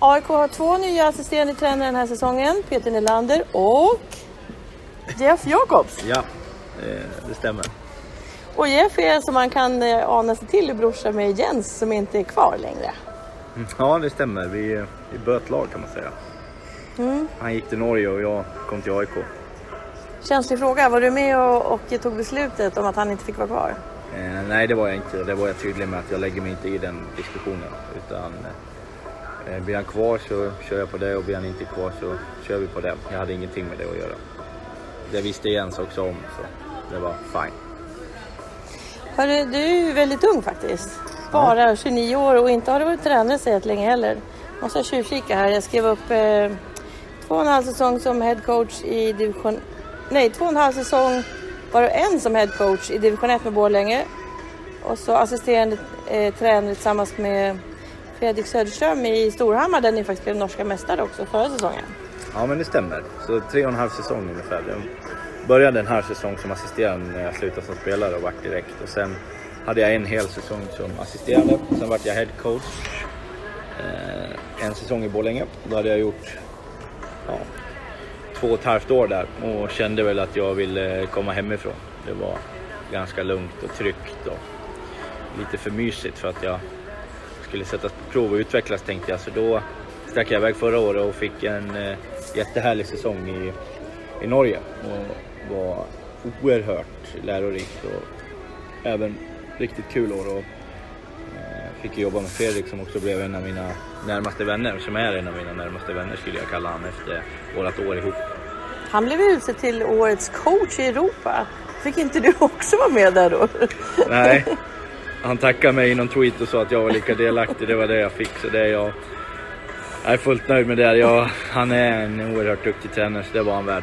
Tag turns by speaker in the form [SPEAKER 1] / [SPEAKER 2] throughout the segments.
[SPEAKER 1] AIK har två nya assisterande tränare den här säsongen. Peter Nylander och Jeff Jacobs.
[SPEAKER 2] Ja, eh, det stämmer.
[SPEAKER 1] Och Jeff är som man kan eh, ana sig till brorsa med Jens som inte är kvar längre.
[SPEAKER 2] Mm, Ja, det stämmer. Vi, vi böt lag kan man säga. Han gick till Norge och jag kom till AIK.
[SPEAKER 1] Känslig fråga. Var du med och, och tog beslutet om att han inte fick vara kvar?
[SPEAKER 2] Eh, nej, det var jag inte. Det var jag tydlig med att jag lägger mig inte i den diskussionen. Utan eh, blir han kvar så kör jag på det och blir han inte kvar så kör vi på det. Jag hade ingenting med det att göra. Det visste Jens också om, så det var fine.
[SPEAKER 1] Hörru, du är ju väldigt ung faktiskt. Bara 29 år och inte har du varit tränare så länge heller. Måste tjuvkika här. Jag skrev upp eh, två och en halv säsong som head coach i division... Nej, två och en halv säsong var det en som head coach i division 1 med Borlänge. Och så assisterande eh, tränare tillsammans med Fredrik Söderström i Storhammar där ni faktiskt blev norska mästare också förra säsongen.
[SPEAKER 2] Ja, men det stämmer. Så tre och en halv säsong ungefär. Jag började den här säsong som assisterande när jag slutade som spelare och vart direkt. Och sen hade jag en hel säsong som assisterande. Sen vart jag head coach. Eh, en säsong i Borlänge. Då hade jag gjort ja, två och ett halvt år där och kände väl att jag ville komma hemifrån. Det var ganska lugnt och tryggt och lite för mysigt för att jag skulle sättas på prov och utvecklas tänkte jag. Så då stack jag iväg förra året och fick en eh, jättehärlig säsong i, i Norge. Och var oerhört lärorikt och även riktigt kul år. Och, eh, fick jobba med Fredrik som också blev en av mina närmaste vänner, som är en av mina närmaste vänner skulle jag kalla honom efter vårat år ihop.
[SPEAKER 1] Han blev utsedd till årets coach i Europa. Fick inte du också vara med där då?
[SPEAKER 2] Nej, han tackade mig i någon tweet och sa att jag var lika delaktig. Det var det jag fick. Så det är jag, jag är fullt nöjd med det. Jag, han är en oerhört duktig tränare så det var han värd.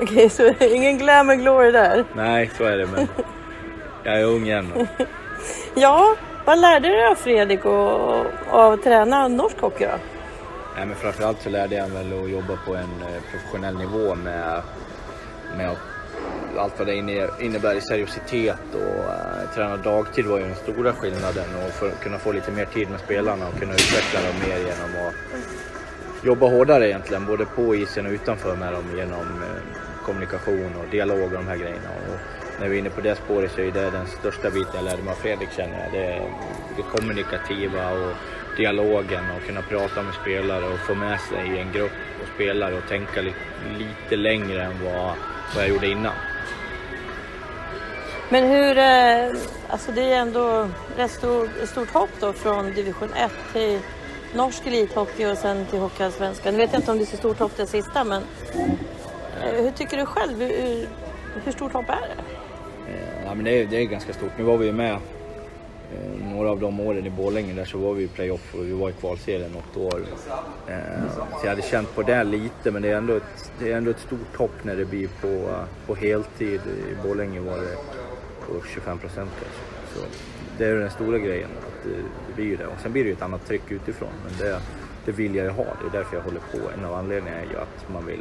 [SPEAKER 1] Okej, så ingen glamour glory där.
[SPEAKER 2] Nej, så är det. Men jag är ung än.
[SPEAKER 1] Ja, vad lärde du dig av Fredrik och, och av att träna norsk hockey då?
[SPEAKER 2] Nej, men framförallt så lärde jag mig väl att jobba på en eh, professionell nivå med, med att- allt vad det innebär i seriositet och uh, träna dagtid var ju den stora skillnaden och för att kunna få lite mer tid med spelarna och kunna utveckla dem mer genom att jobba hårdare egentligen, både på isen och utanför med dem genom eh, kommunikation och dialog och de här grejerna. Och när vi är inne på det spåret så är det den största biten jag lärde mig av Fredrik känner jag. Det, det kommunikativa och dialogen och kunna prata med spelare och få med sig en grupp och spelare och tänka li, lite längre än vad, vad jag gjorde innan.
[SPEAKER 1] Men hur, eh, alltså det är ändå rätt stor, stort hopp då från division 1 till norsk elithockey och sen till Hockeyallsvenskan. Nu vet jag inte om det är så stort hopp det sista men eh, hur tycker du själv? Hur, hur, stort hopp är det?
[SPEAKER 2] Ja, men det, är, det är ganska stort. Nu var vi ju med eh, några av de åren i Borlänge där så var vi i playoff och vi var i kvalserien något år. Eh, så jag hade känt på det lite men det är ändå ett, det är ändå ett stort hopp när det blir på, på heltid. I Borlänge var det på 25 procent kanske. Så det är den stora grejen, att det, det blir ju det. Och sen blir det ju ett annat tryck utifrån men det, det vill jag ju ha. Det är därför jag håller på. En av anledningarna är ju att man vill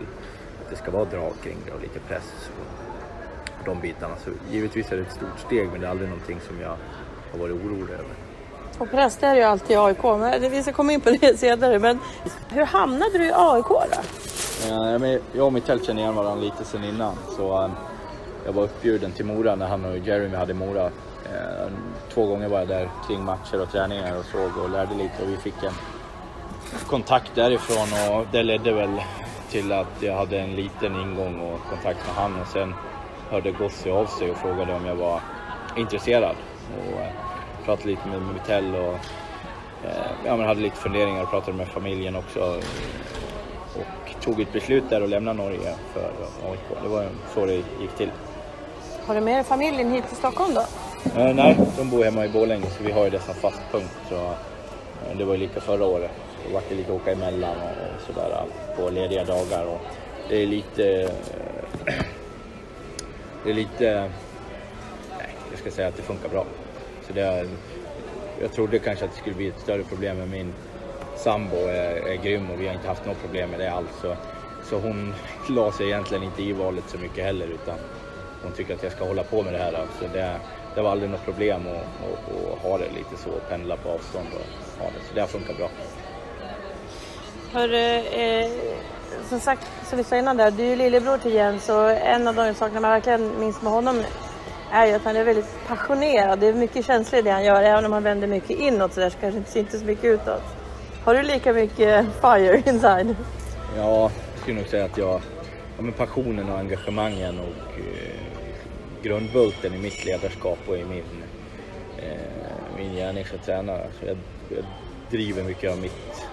[SPEAKER 2] att det ska vara drag kring det och lite press. Och, de bitarna. Så givetvis är det ett stort steg men det är aldrig någonting som jag har varit orolig över.
[SPEAKER 1] Och press det är ju alltid AIK, men det- vi ska komma in på det senare. Men hur hamnade du i AIK då?
[SPEAKER 2] Ja, men jag och Mittell känner igen varandra lite sen innan. Så eh, jag var uppbjuden till Mora när han och Jeremy hade Mora. Eh, två gånger var jag där kring matcher och träningar och såg och lärde lite och vi fick en kontakt därifrån och det ledde väl till att jag hade en liten ingång och kontakt med han och sen hörde Gossi av sig och frågade om jag var intresserad. Och eh, pratade lite med Mittell och eh, ja, men hade lite funderingar och pratade med familjen också och tog ett beslut där och lämna Norge för AIK. Det var så det gick till.
[SPEAKER 1] Har du med dig familjen hit till Stockholm då?
[SPEAKER 2] Eh, nej, de bor hemma i Borlänge så vi har ju det som fast punkt. Så, eh, det var ju lika förra året. Då vart det lite åka emellan och, och sådär eh, på lediga dagar. Och det är lite... eh, det är lite... Jag ska säga att det funkar bra. Så det är, jag trodde kanske att det skulle bli ett större problem med min sambo är, är grym och vi har inte haft något problem med det alls. Så, så hon la sig egentligen inte i valet så mycket heller utan hon tycker att jag ska hålla på med det här. Så det, det var aldrig något problem att, att, att ha det lite så, pendla på avstånd och ha det. Så det har funkat bra.
[SPEAKER 1] Hörru, eh, som sagt, som vi sa innan där, du är ju lillebror till Jens och en av de sakerna man verkligen minns med honom är ju att han är väldigt passionerad. Det är mycket känslor i det han gör. Även om han vänder mycket inåt så där så kanske det inte syns så mycket utåt. Har du lika mycket fire inside?
[SPEAKER 2] Ja, jag skulle nog säga att jag, ja, men passionen och engagemangen och eh, grundbulten i mitt ledarskap och i min, eh, min gärning som tränare. Så jag, jag driver mycket av mitt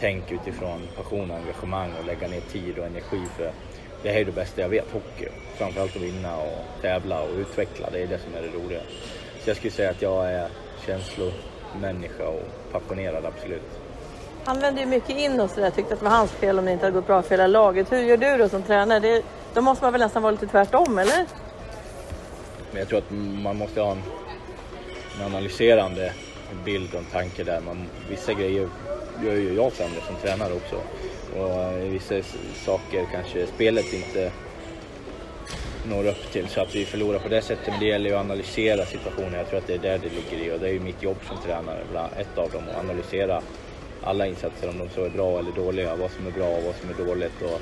[SPEAKER 2] tänk utifrån passion och engagemang och lägga ner tid och energi för att det här är det bästa jag vet, hockey. Framförallt att vinna och tävla och utveckla, det är det som är det roliga. Så jag skulle säga att jag är känslomänniska och passionerad, absolut.
[SPEAKER 1] Han vände ju mycket in och sådär, tyckte att det var hans fel om det inte hade gått bra för hela laget. Hur gör du då som tränare? Det, då måste man väl nästan vara lite tvärtom, eller?
[SPEAKER 2] Men jag tror att man måste ha en, en analyserande bild och en tanke där. Man, vissa grejer gör ju jag sämre som tränare också. Och eh, vissa saker kanske spelet inte når upp till så att vi förlorar på det sättet. Men det gäller ju att analysera situationen. Jag tror att det är där det ligger i och det är ju mitt jobb som tränare, ett av dem, att analysera alla insatser, om de så är bra eller dåliga, vad som är bra och vad som är dåligt. Och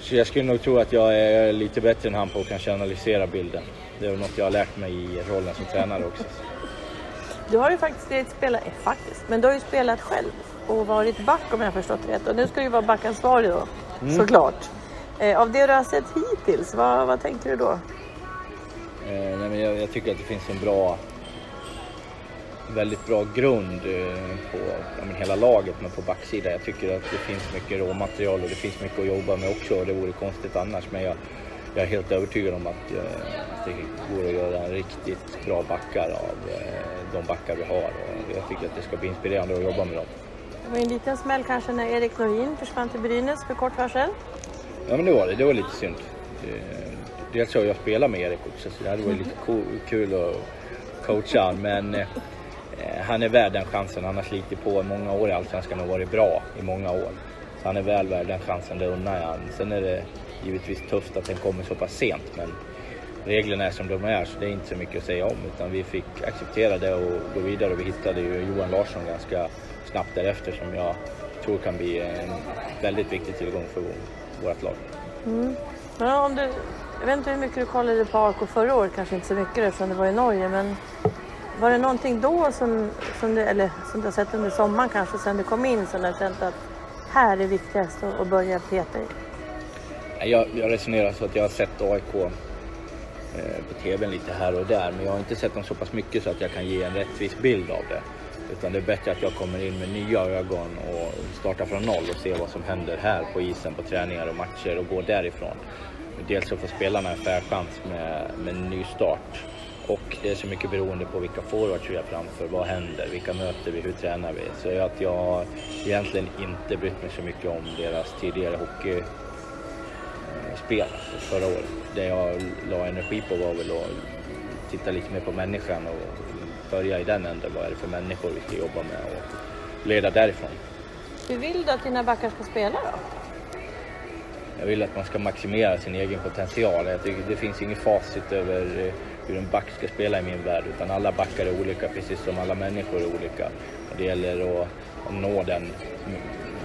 [SPEAKER 2] så jag skulle nog tro att jag är lite bättre än han på att kanske analysera bilden. Det är något jag har lärt mig i rollen som tränare också.
[SPEAKER 1] Du har ju faktiskt spelat, faktiskt, men du har ju spelat själv och varit back om jag förstått rätt. Och nu ska du vara backansvarig då, mm. såklart. Eh, av det du har sett hittills, vad, vad tänker du då?
[SPEAKER 2] Eh, nej, men jag, jag, tycker att det finns en bra, väldigt bra grund eh, på men, hela laget, men på backsidan. Jag tycker att det finns mycket råmaterial och det finns mycket att jobba med också. Det vore konstigt annars. Men jag, jag är helt övertygad om att, eh, det går att göra riktigt bra backar av eh, de backar vi har. Och jag tycker att det ska bli inspirerande att jobba med dem.
[SPEAKER 1] Det var en liten smäll kanske när Erik Norin försvann till Brynäs för kort varsel.
[SPEAKER 2] Ja men det var det, det var lite synd. Dels har jag spelat med Erik också så det hade varit lite kul att coacha honom. Men eh, han är värd den chansen. Han har slitit på många år i Allsvenskan och varit bra i många år. Så han är väl värd den chansen, det unnar jag Sen är det givetvis tufft att den kommer så pass sent men reglerna är som de är så det är inte så mycket att säga om utan vi fick acceptera det och gå vidare och vi hittade ju Johan Larsson ganska snabbt därefter som jag tror kan bli en väldigt viktig tillgång för vårt lag.
[SPEAKER 1] Mm. Men om du, jag vet inte hur mycket du kollade på AIK förra året, kanske inte så mycket eftersom det var i Norge, men var det någonting då som, som, du, eller, som du har sett under sommaren kanske sen du kom in som du har känt att här är viktigast att börja peta i?
[SPEAKER 2] Jag, jag resonerar så att jag har sett AIK Eh, på TVn lite här och där men jag har inte sett dem så pass mycket så att jag kan ge en rättvis bild av det. Utan det är bättre att jag kommer in med nya ögon och startar från noll och ser vad som händer här på isen på träningar och matcher och går därifrån. Dels så får spelarna en fair chans med, med en ny start. Och det är så mycket beroende på vilka forwards vi har framför, vad händer, vilka möter vi, hur tränar vi? Så att jag egentligen inte brytt mig så mycket om deras tidigare hockey hockeyspel förra året. Det jag la energi på var väl att titta lite mer på människan och börja i den änden. Vad är det för människor vi ska jobba med och leda därifrån.
[SPEAKER 1] Hur vill du att dina backar ska spela då?
[SPEAKER 2] Jag vill att man ska maximera sin egen potential. Jag tycker det finns inget facit över eh, hur en back ska spela i min värld utan alla backar är olika precis som alla människor är olika. Och det gäller att nå den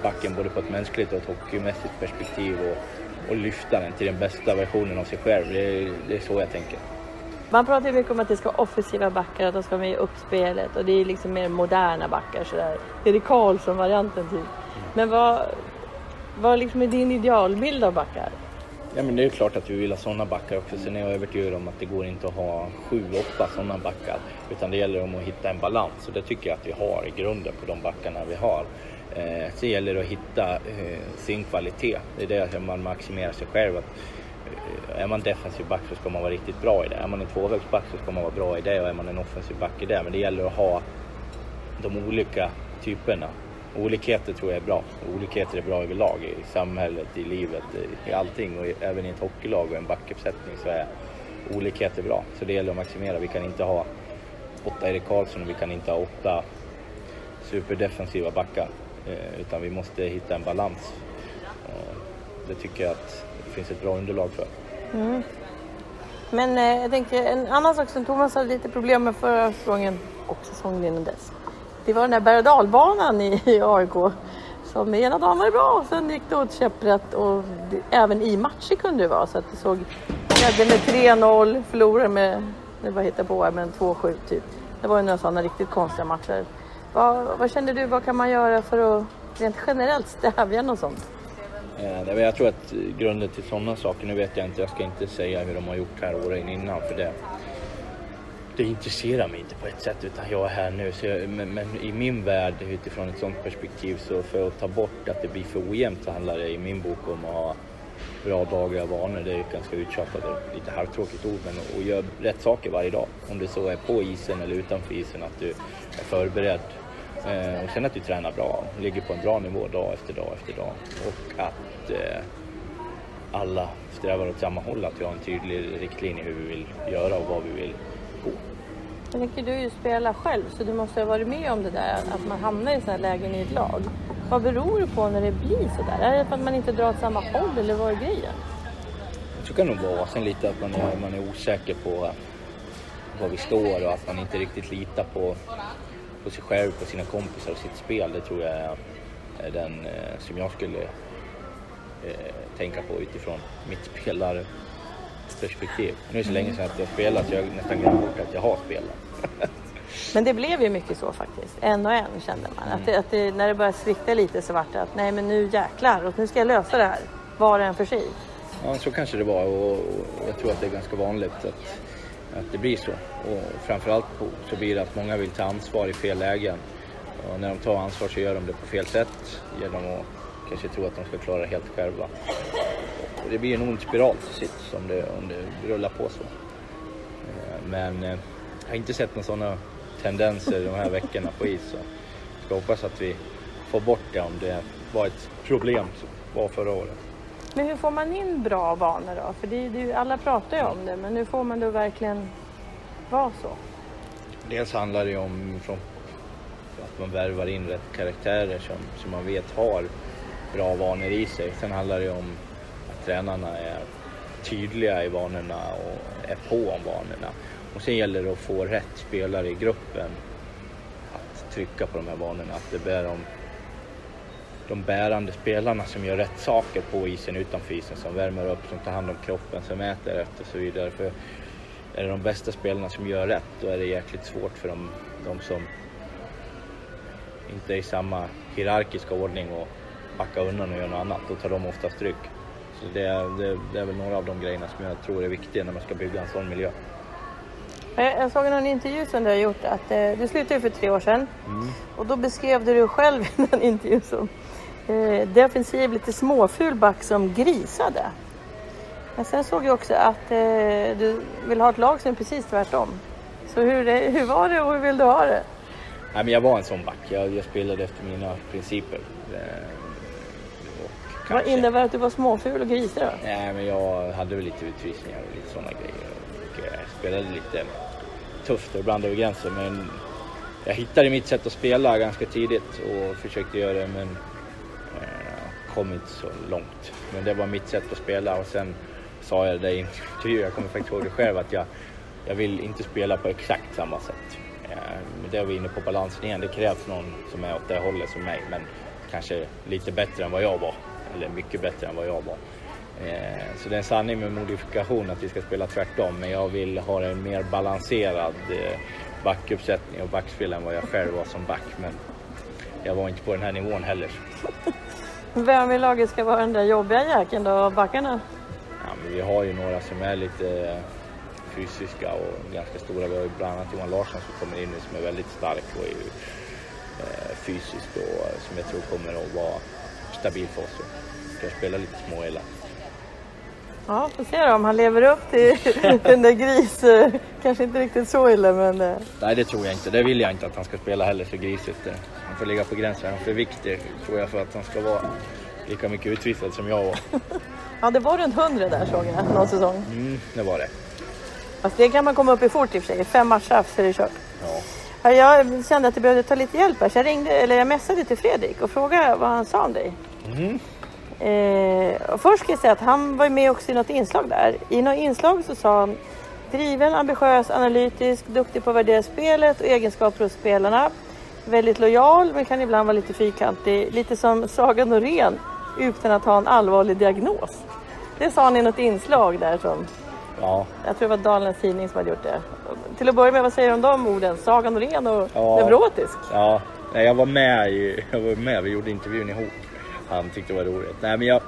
[SPEAKER 2] backen både på ett mänskligt och ett hockeymässigt perspektiv och, och lyfta den till den bästa versionen av sig själv. Det är, det är så jag tänker.
[SPEAKER 1] Man pratar ju mycket om att det ska vara offensiva backar, att de ska vara med i uppspelet och det är liksom mer moderna backar sådär. Erik Karlsson-varianten typ. Men vad, vad liksom är din idealbild av backar?
[SPEAKER 2] Ja men det är klart att vi vill ha sådana backar också. Sen är jag övertygad om att det går inte att ha sju, åtta sådana backar. Utan det gäller om att hitta en balans och det tycker jag att vi har i grunden på de backarna vi har. Eh, sen gäller det att hitta eh, sin kvalitet. Det är det man maximerar sig själv. Att eh, är man defensiv back så ska man vara riktigt bra i det. Är man en tvåvägsback så ska man vara bra i det och är man en offensiv back i det. Men det gäller att ha de olika typerna. Olikheter tror jag är bra. Olikheter är bra överlag i samhället, i livet, i allting och även i ett hockeylag och en backuppsättning så är olikheter bra. Så det gäller att maximera. Vi kan inte ha åtta Erik Karlsson och vi kan inte ha åtta superdefensiva backar. Eh, utan vi måste hitta en balans. Eh, det tycker jag att det finns ett bra underlag för. Mm.
[SPEAKER 1] Men eh, jag tänker en annan sak som Thomas hade lite problem med förra säsongen och säsongen innan dess. Det var den där berg och dalbanan i, i AIK som ena dagen var det bra, sen gick det åt käpprätt och det, även i matcher kunde det vara så att det såg, ledde med 3-0, förlorade med, nu bara hittar på, här, men 2-7 typ. Det var ju några sådana riktigt konstiga matcher. Vad, vad känner du, vad kan man göra för att rent generellt stävja något sånt?
[SPEAKER 2] Eh, jag tror att grunden till sådana saker, nu vet jag inte, jag ska inte säga hur de har gjort här åren innan för det, det intresserar mig inte på ett sätt utan jag är här nu. Så jag, men, men, i min värld utifrån ett sådant perspektiv så för att ta bort att det blir för ojämnt så handlar det i min bok om att ha bra dagliga vanor. Det är ett ganska uttjatat och lite halvtråkigt ord men att göra rätt saker varje dag. Om det så är på isen eller utanför isen, att du är förberedd. Eh, och sen att du tränar bra, ligger på en bra nivå dag efter dag efter dag. Och att eh, alla strävar åt samma håll, att vi har en tydlig riktlinje hur vi vill göra och vad vi vill gå.
[SPEAKER 1] Jag tänker, du är ju spelare själv så du måste ha varit med om det där att man hamnar i sådana här lägen i ett lag. Vad beror det på när det blir sådär? Är det för att man inte drar åt samma håll eller vad är grejen?
[SPEAKER 2] Jag kan det nog vara. Sen lite att man är, man är osäker på var vi står och att man inte riktigt litar på, på sig själv, på sina kompisar och sitt spel. Det tror jag är, är den eh, som jag skulle eh, tänka på utifrån mitt spelarperspektiv. Nu är det så länge sedan att jag spelat så jag har nästan glömt bort att jag har spelat.
[SPEAKER 1] Men det blev ju mycket så faktiskt. En och en kände man. Mm. Att, det, att det, när det började svikta lite så vart det att nej men nu jäklar och nu ska jag lösa det här. Var och en för sig.
[SPEAKER 2] Ja så kanske det var och, jag tror att det är ganska vanligt att, att det blir så. Och framförallt på, så blir det att många vill ta ansvar i fel lägen. Och när de tar ansvar så gör de det på fel sätt genom att kanske tro att de ska klara det helt själva. Och det blir en ond spiral till sist om det, om det rullar på så. Eh, men eh, jag har inte sett några sådana tendenser de här veckorna på is. Så jag hoppas att vi får bort det om det var ett problem som var förra året.
[SPEAKER 1] Men hur får man in bra vanor då? För det, det, alla pratar ju om det, men hur får man det att verkligen vara så?
[SPEAKER 2] Dels handlar det om från, att man värvar in rätt karaktärer som, som man vet har bra vanor i sig. Sen handlar det om att tränarna är tydliga i vanorna och är på om vanorna. Och sen gäller det att få rätt spelare i gruppen att trycka på de här vanorna. Att det bär de, de bärande spelarna som gör rätt saker på isen, utanför isen, som värmer upp, som tar hand om kroppen, som äter efter och så vidare. För är det de bästa spelarna som gör rätt, då är det jäkligt svårt för de, de som inte är i samma hierarkiska ordning och backa undan och göra något annat. Då tar de ofta stryk. Så det, det, det är väl några av de grejerna som jag tror är viktiga när man ska bygga en sån miljö.
[SPEAKER 1] Jag såg en intervju som du har gjort att eh, du slutade för tre år sedan mm. och då beskrev du dig själv i den intervjun som eh, defensiv, lite småful back som grisade. Men sen såg jag också att eh, du vill ha ett lag som är precis tvärtom. Så hur, hur var det och hur vill du ha det?
[SPEAKER 2] Nej, men jag var en sån back. Jag, jag spelade efter mina principer. Eh,
[SPEAKER 1] Vad innebär att du var småful och grisig då?
[SPEAKER 2] Nej, men jag hade väl lite utvisningar och lite sådana grejer. Och jag spelade lite tufft och ibland över gränsen. Men jag hittade mitt sätt att spela ganska tidigt och försökte göra det men eh, kom inte så långt. Men det var mitt sätt att spela och sen sa jag det i intervju, jag kommer faktiskt ihåg det själv, att jag, jag vill inte spela på exakt samma sätt. Eh, det var vi inne på balansen igen. Det krävs någon som är åt det hållet som mig, men kanske lite bättre än vad jag var. Eller mycket bättre än vad jag var. Eh, så det är en sanning med modifikation att vi ska spela tvärtom. Men jag vill ha en mer balanserad eh, backuppsättning och backspel än vad jag själv var som back. Men jag var inte på den här nivån heller.
[SPEAKER 1] Vem i laget ska vara den där jobbiga jäkeln då, backarna?
[SPEAKER 2] Ja, men vi har ju några som är lite eh, fysiska och ganska stora. Vi har ju bland annat Johan Larsson som kommer in nu som är väldigt stark och är ju, eh, fysisk och som jag tror kommer att vara stabil för oss. Och kan spela lite småelakt.
[SPEAKER 1] Ja, får se då om han lever upp till den där gris... Eh, kanske inte riktigt så illa men... Eh.
[SPEAKER 2] Nej det tror jag inte. Det vill jag inte att han ska spela heller så grisigt. Han får ligga på gränsen. Han är för viktig tror jag för att han ska vara lika mycket utvisad som jag var.
[SPEAKER 1] ja det var runt 100 där såg jag någon säsong.
[SPEAKER 2] Mm, det var det.
[SPEAKER 1] Fast det kan man komma upp i fort i och för sig. Fem matcher så är det kört. Ja. Jag kände att jag behövde ta lite hjälp här så jag ringde, eller jag messade till Fredrik och frågade vad han sa om dig. Mm. Eh, först ska jag säga att han var med också i något inslag där. I något inslag så sa han driven, ambitiös, analytisk, duktig på att värdera spelet och egenskaper hos spelarna. Väldigt lojal men kan ibland vara lite fyrkantig. Lite som Saga Norén utan att ha en allvarlig diagnos. Det sa han i något inslag där som
[SPEAKER 2] Ja,
[SPEAKER 1] jag tror det var Dalarnas Tidning som hade gjort det. Till att börja med, vad säger du om de orden? Saga Norén och
[SPEAKER 2] Ja.
[SPEAKER 1] neurotisk.
[SPEAKER 2] ja. Jag var med i, jag var med, vi gjorde intervjun ihop. Han tyckte det var roligt. Nej, men jag,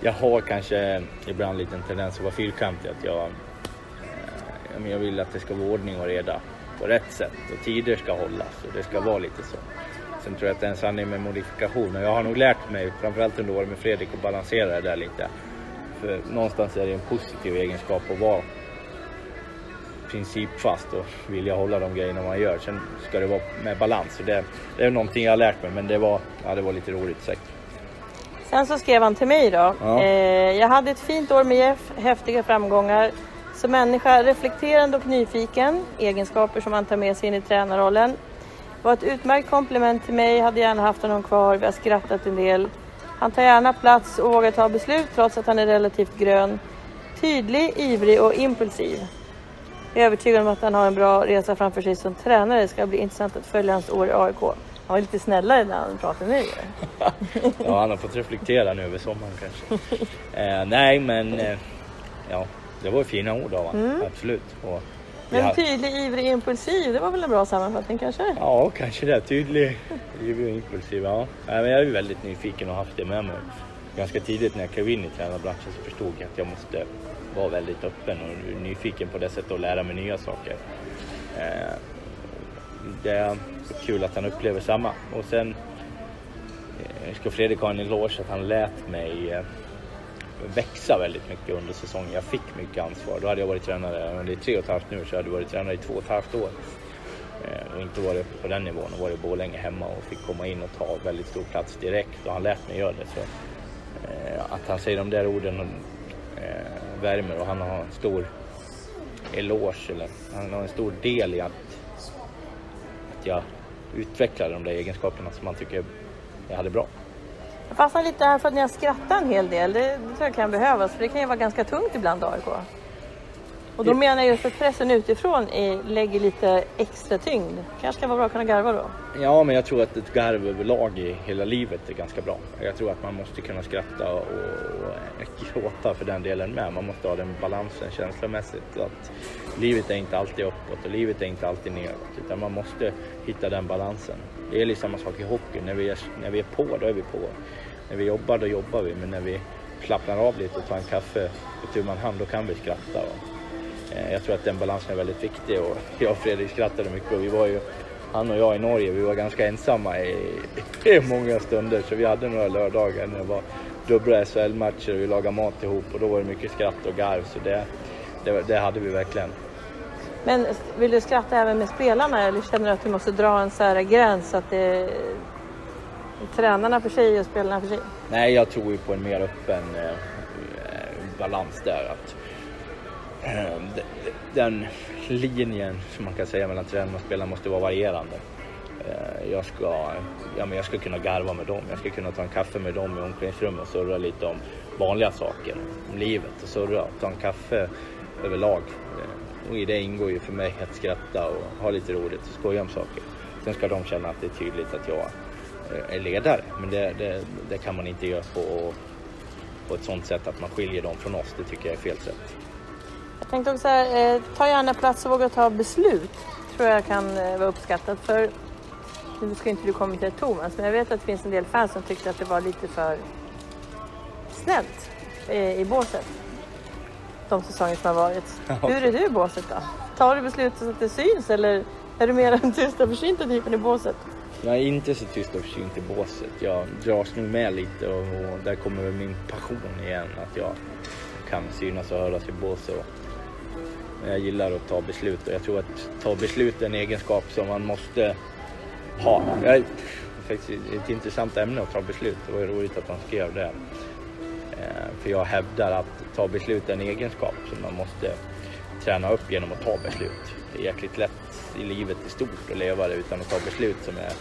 [SPEAKER 2] jag har kanske ibland en tendens att vara fyrkantig. Att jag, eh, jag vill att det ska vara ordning och reda på rätt sätt och tider ska hållas och det ska vara lite så. Sen tror jag att det är en sanning med modifikation och jag har nog lärt mig, framförallt under åren med Fredrik, att balansera det där lite. För någonstans är det en positiv egenskap att vara principfast och vilja hålla de grejerna man gör. Sen ska det vara med balans. Och det, det är någonting jag har lärt mig men det var, ja, det var lite roligt säkert.
[SPEAKER 1] Sen så skrev han till mig då.
[SPEAKER 2] Ja.
[SPEAKER 1] Eh, jag hade ett fint år med Jeff, häftiga framgångar. Som människa reflekterande och nyfiken, egenskaper som han tar med sig in i tränarrollen. Var ett utmärkt komplement till mig, hade gärna haft honom kvar, vi har skrattat en del. Han tar gärna plats och vågar ta beslut trots att han är relativt grön. Tydlig, ivrig och impulsiv. Jag är övertygad om att han har en bra resa framför sig som tränare. Det ska bli intressant att följa hans år i AIK. Han var lite snällare när han pratade med mig.
[SPEAKER 2] Ja, han har fått reflektera nu över sommaren kanske. Eh, nej, men eh, ja, det var fina ord av honom, absolut. Och
[SPEAKER 1] Men tydlig, ivrig, impulsiv, det var väl en bra sammanfattning kanske?
[SPEAKER 2] Ja, kanske det. Tydlig, ivrig och impulsiv. Ja. Nej, men jag är väldigt nyfiken och har haft det med mig. Ganska tidigt när jag klev in i tränarbranschen så förstod jag att jag måste vara väldigt öppen och nyfiken på det sättet och lära mig nya saker. Eh, det är kul att han upplever samma. Och sen eh, ska Fredrik ha en eloge att han lät mig eh, växa väldigt mycket under säsongen. Jag fick mycket ansvar. Då hade jag varit tränare, det är tre och ett halvt nu, så jag hade varit tränare i två och ett halvt år. Eh, och inte varit på den nivån och varit i Borlänge hemma och fick komma in och ta väldigt stor plats direkt och han lät mig göra det. Så, att han säger de där orden värmer och han har en stor eloge, eller han har en stor del i att, att jag utvecklade de där egenskaperna som man tycker jag hade bra.
[SPEAKER 1] Jag fastnar lite här för att ni har skrattat en hel del. Det, det tror jag kan behövas, för det kan ju vara ganska tungt ibland AIK. Och då menar jag just att pressen utifrån är, lägger lite extra tyngd. kanske kan vara bra att kunna garva då.
[SPEAKER 2] Ja, men jag tror att ett garv överlag i hela livet är ganska bra. Jag tror att man måste kunna skratta och, och gråta för den delen med. Man måste ha den balansen känslomässigt. Att livet är inte alltid uppåt och livet är inte alltid neråt. Utan man måste hitta den balansen. Det är liksom samma sak i hockey. När vi, är, när vi är på, då är vi på. När vi jobbar, då jobbar vi. Men när vi slappnar av lite och tar en kaffe på tu man hand, då kan vi skratta. Va? Eh, Jag tror att den balansen är väldigt viktig och jag och Fredrik skrattade mycket och vi var ju, han och jag i Norge, vi var ganska ensamma i, i många stunder så vi hade några lördagar när det var dubbla SHL-matcher och vi lagade mat ihop och då var det mycket skratt och garv så det, det, det hade vi verkligen.
[SPEAKER 1] Men vill du skratta även med spelarna eller känner du att du måste dra en så här gräns att det tränarna för sig och spelarna för sig?
[SPEAKER 2] Nej, jag tror ju på en mer öppen eh, balans där. Att, eh, Ehm, den linjen som man kan säga mellan tränare och spelare måste vara varierande. Ehm, jag, ska, ja, men jag ska kunna garva med dem, jag ska kunna ta en kaffe med dem i omklädningsrummet och surra lite om vanliga saker, om livet och surra, ta en kaffe överlag. Ehm, och i det ingår ju för mig att skratta och ha lite roligt och skoja om saker. Sen ska de känna att det är tydligt att jag eh, är ledare, men det, det, det kan man inte göra på, på ett sånt sätt att man skiljer dem från oss. Det tycker jag är fel sätt.
[SPEAKER 1] Jag tänkte också här, eh, ta gärna plats och våga ta beslut. tror jag kan eh, vara uppskattat. För nu ska inte du kommentera Thomas, men jag vet att det finns en del fans som tyckte att det var lite för snällt eh, i båset. De säsonger som har varit. Hur är du i båset då? Tar du beslut så att det syns eller är du mer den tysta försynta typen i båset?
[SPEAKER 2] Jag är inte så tyst och försynt i båset. Jag dras nog med lite och, och där kommer min passion igen. Att jag kan synas och höras i båset. Och jag gillar att ta beslut och jag tror att ta beslut är en egenskap som man måste ha. Jag, det är faktiskt ett intressant ämne att ta beslut. Det var ju roligt att han skrev det. Eh, för jag hävdar att ta beslut är en egenskap som man måste träna upp genom att ta beslut. Det är jäkligt lätt i livet i stort att leva det utan att ta beslut som är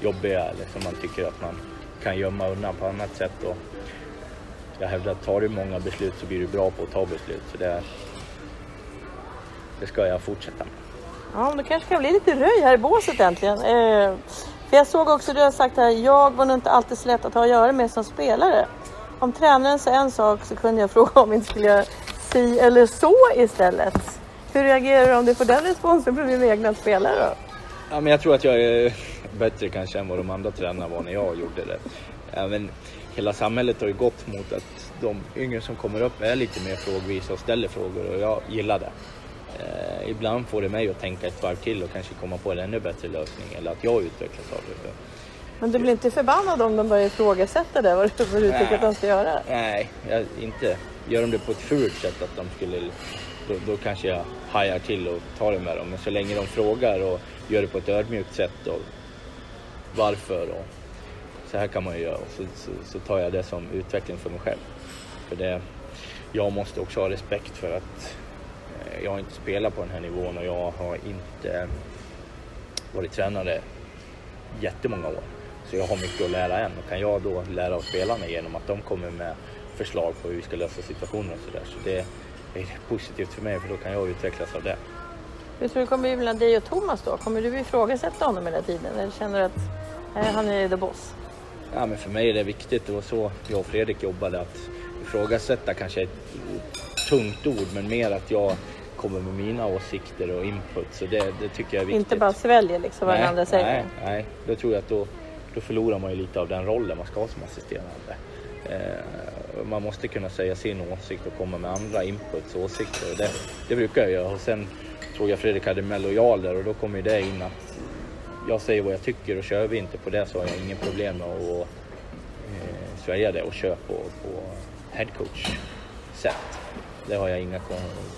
[SPEAKER 2] jobbiga eller som man tycker att man kan gömma undan på annat sätt. Och jag hävdar att tar du många beslut så blir du bra på att ta beslut. Så det, det ska jag fortsätta med.
[SPEAKER 1] Ja, men det kanske kan bli lite röj här i båset äntligen. Eh, För jag såg också, du har sagt här, jag var nog inte alltid så lätt att ha att göra med som spelare. Om tränaren sa en sak så kunde jag fråga om vi inte skulle göra si eller så istället. Hur reagerar du om du får den responsen från dina egna spelare då?
[SPEAKER 2] Ja, men jag tror att jag är bättre kanske än vad de andra tränarna var när jag gjorde det. Även hela samhället har ju gått mot att de yngre som kommer upp är lite mer frågvisa och ställer frågor och jag gillar det. Eh, ibland får det mig att tänka ett varv till och kanske komma på en ännu bättre lösning eller att jag utvecklas av det.
[SPEAKER 1] Men du blir inte förbannad om de börjar ifrågasätta det, vad du, vad du tycker att de ska göra?
[SPEAKER 2] Nej, jag, inte. Gör de det på ett fult sätt att de skulle, då, då kanske jag hajar till och tar det med dem. Men så länge de frågar och gör det på ett ödmjukt sätt och varför och så här kan man ju göra. Så, så, så tar jag det som utveckling för mig själv. För det, jag måste också ha respekt för att eh, jag inte spelat på den här nivån och jag har inte varit tränare jättemånga år. Så jag har mycket att lära än och kan jag då lära av spelarna genom att de kommer med förslag på hur vi ska lösa situationer och sådär. Så det är positivt för mig för då kan jag utvecklas av det.
[SPEAKER 1] Hur tror du kommer bli mellan dig och Thomas då? Kommer du ifrågasätta honom hela tiden eller känner du att nej, han är the boss?
[SPEAKER 2] Ja, men för mig är det viktigt, det var så jag och Fredrik jobbade, att ifrågasätta kanske är ett tungt ord, men mer att jag kommer med mina åsikter och input. Så det, det tycker jag är viktigt.
[SPEAKER 1] Inte bara sväljer liksom vad den andra säger?
[SPEAKER 2] Nej, nej, då tror jag att då, då förlorar man ju lite av den rollen man ska ha som assisterande. Eh, man måste kunna säga sin åsikt och komma med andra inputs och åsikter. Det, det brukar jag göra. Och sen tror jag Fredrik hade med lojal där och då kommer det in att jag säger vad jag tycker och kör vi inte på det så har jag ingen problem med att eh, svälja det och köra på, på headcoach sätt. Det har jag inga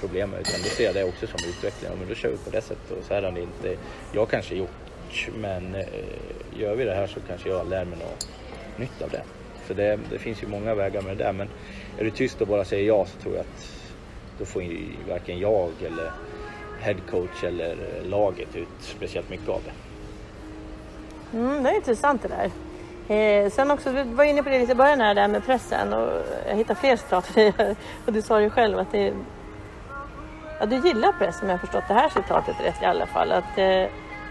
[SPEAKER 2] problem med utan då ser jag det också som utveckling. Men då kör vi på det sättet och så här har det inte jag kanske gjort men eh, gör vi det här så kanske jag lär mig något nytt av det. Så det, det finns ju många vägar med det där men är du tyst och bara säger ja så tror jag att då får ju varken jag eller headcoach eller laget ut speciellt mycket av det.
[SPEAKER 1] Mm, det är intressant det där. Eh, sen också, du var inne på det lite i början här, där med pressen och jag hittar fler citat för dig och du sa ju själv att det Ja, du gillar press om jag har förstått det här citatet rätt i alla fall. Att eh,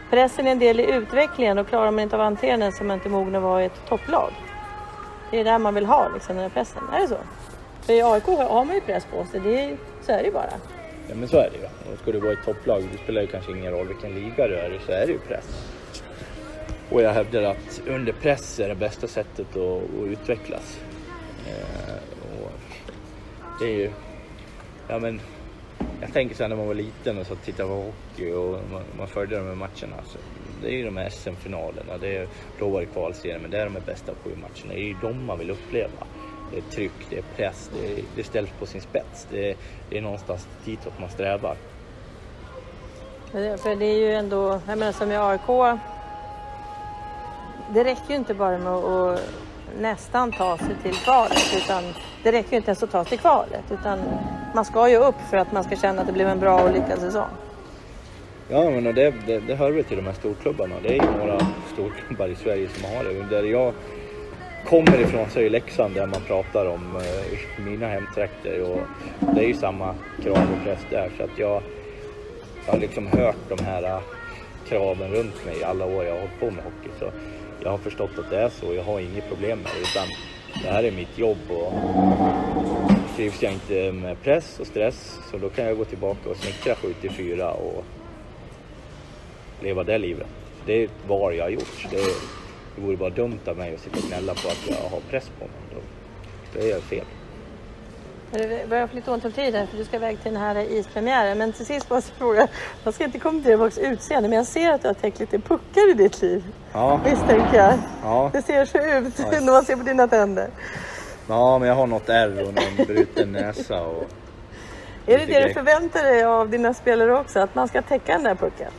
[SPEAKER 1] pressen är en del i utvecklingen och klarar man inte av att hantera den så är man inte mogen att vara i ett topplag. Det är där man vill ha liksom, den här pressen. Är det så? För i AIK har man ju press på sig, det är, så är det ju bara.
[SPEAKER 2] Ja men så är det ju. Och ska du vara i ett topplag, det spelar ju kanske ingen roll vilken liga du är i, så är det ju press. Och jag hävdar att under press är det bästa sättet att, att utvecklas. Eh, och det är ju, ja men, jag tänker så här när man var liten och så tittade på hockey och man, man följde de här matcherna. Så det är ju de här SM-finalerna, det är, då var det kvalserien, men det är de här bästa sju matcherna. Det är ju de man vill uppleva. Det är tryck, det är press, det, är, det ställs på sin spets. Det är, det är någonstans ditåt man strävar.
[SPEAKER 1] För det är ju ändå, jag menar som i AIK det räcker ju inte bara med att nästan ta sig till kvalet utan det räcker ju inte ens att ta sig till kvalet utan man ska ju upp för att man ska känna att det blev en bra och lyckad säsong.
[SPEAKER 2] Ja, men det, det, det hör vi till de här storklubbarna. Det är ju några storklubbar i Sverige som har det. Där jag kommer ifrån så är Leksand där man pratar om eh, mina hemtrakter och det är ju samma krav och press där. Så att jag, jag har liksom hört de här kraven runt mig alla år jag har hållit på med hockey. Så jag har förstått att det är så. Jag har inget problem med det. Utan det här är mitt jobb och trivs jag inte med press och stress så då kan jag gå tillbaka och snickra 7 till 4 och leva det livet. Det är ett val jag har gjort. Det, det vore bara dumt av mig att sitta och gnälla på att jag har press på mig. Då, då är jag fel.
[SPEAKER 1] Det börjar få lite ont om tid här för du ska iväg till den här ispremiären. Men till sist bara fråga, jag ska inte kommentera folks utseende men jag ser att du har täckt lite puckar i ditt liv.
[SPEAKER 2] Ja.
[SPEAKER 1] Visst tänker jag?
[SPEAKER 2] Ja.
[SPEAKER 1] Det ser så ut ja. när man ser på dina tänder.
[SPEAKER 2] Ja, men jag har något ärr och någon bruten näsa. Och
[SPEAKER 1] är det det du förväntar dig av dina spelare också? Att man ska täcka den där pucken?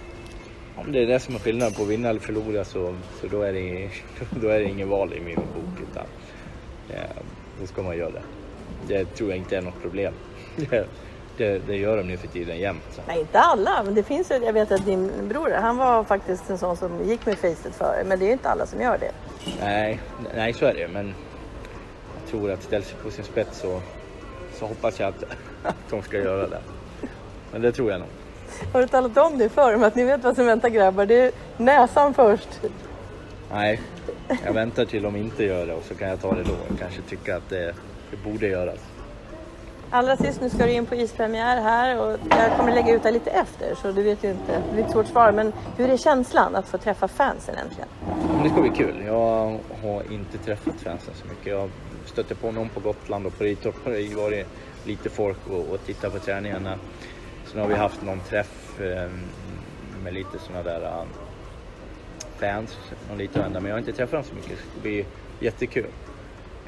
[SPEAKER 2] Om det är det som är skillnaden på att vinna eller förlora så, så då, är det, då är det ingen val i min bok. Utan, ja, då ska man göra det det tror jag inte är något problem. Det, det, gör de nu för tiden jämt.
[SPEAKER 1] Nej, inte alla. Men det finns jag vet att din bror, han var faktiskt en sån som gick med facet före. Men det är ju inte alla som gör det.
[SPEAKER 2] Nej, nej så är det Men jag tror att ställs på sin spets så, så hoppas jag att, att de ska göra det. Men det tror jag nog.
[SPEAKER 1] Har du talat om det för dem? Att ni vet vad som väntar grabbar? Det är näsan först.
[SPEAKER 2] Nej, jag väntar till de inte gör det och så kan jag ta det då. Jag kanske tycker att det, det borde göras.
[SPEAKER 1] Allra sist, nu ska du in på ispremiär här och jag kommer lägga ut det lite efter så du vet ju inte, det blir ett svårt svar. Men hur är känslan att få träffa fansen äntligen?
[SPEAKER 2] Det ska bli kul. Jag har inte träffat fansen så mycket. Jag stötte på någon på Gotland och på Ritorp har det varit lite folk och, och tittat på träningarna. Sen har vi haft någon träff eh, med lite sådana där eh, fans, någon liten vända, men jag har inte träffat dem så mycket. Det ska bli jättekul.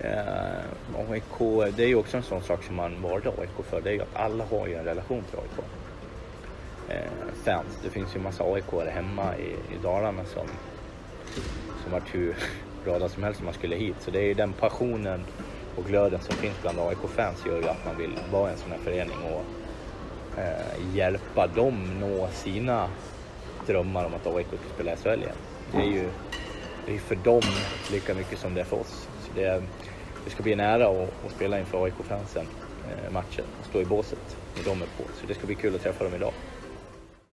[SPEAKER 2] Eh, AIK, det är ju också en sån sak som man valde AIK för, det är ju att alla har ju en relation till AIK. Eh, fans, det finns ju en massa aik hemma i, i Dalarna som, som varit hur glada som helst om man skulle hit. Så det är ju den passionen och glöden som finns bland AIK-fans gör ju att man vill vara en sån här förening och eh, hjälpa dem nå sina drömmar om att AIK ska spela i Sverige. Det är ju det är för dem lika mycket som det är för oss. Så det, det ska bli en ära att, att spela inför AIK-fansen eh, matchen och stå i båset med dem är på. Så det ska bli kul att träffa dem idag.